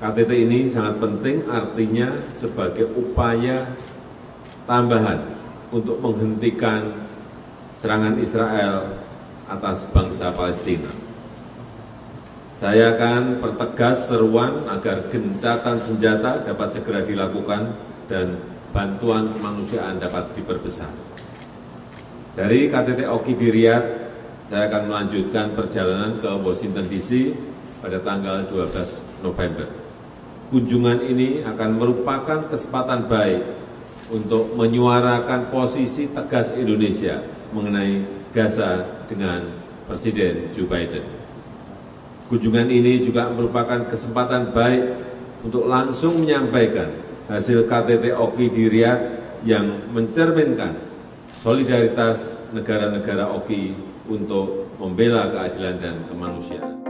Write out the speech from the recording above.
KTT ini sangat penting artinya sebagai upaya tambahan untuk menghentikan serangan Israel atas bangsa Palestina. Saya akan pertegas seruan agar gencatan senjata dapat segera dilakukan dan bantuan kemanusiaan dapat diperbesar. Dari KTT Oki di Riyadh, saya akan melanjutkan perjalanan ke Washington DC pada tanggal 12 November. Kunjungan ini akan merupakan kesempatan baik untuk menyuarakan posisi tegas Indonesia mengenai Gaza dengan Presiden Joe Biden. Kunjungan ini juga merupakan kesempatan baik untuk langsung menyampaikan hasil KTT OKI di Riyadh yang mencerminkan solidaritas negara-negara OKI untuk membela keadilan dan kemanusiaan.